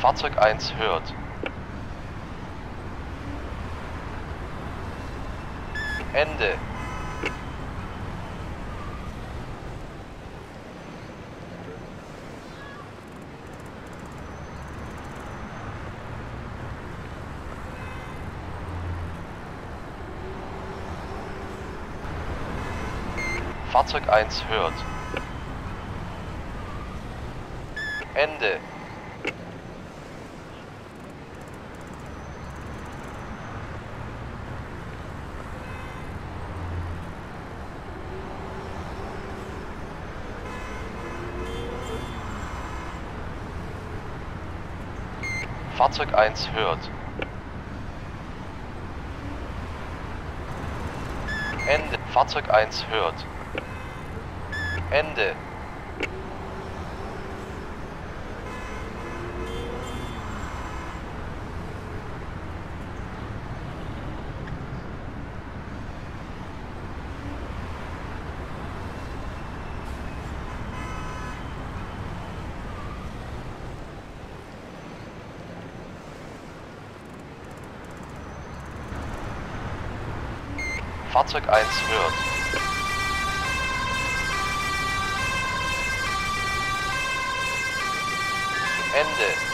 Fahrzeug 1 hört. Ende. Fahrzeug 1 hört. Ende. Fahrzeug 1 hört. Ende. Fahrzeug 1 hört. Ende. Fahrzeug 1 hört. Ende.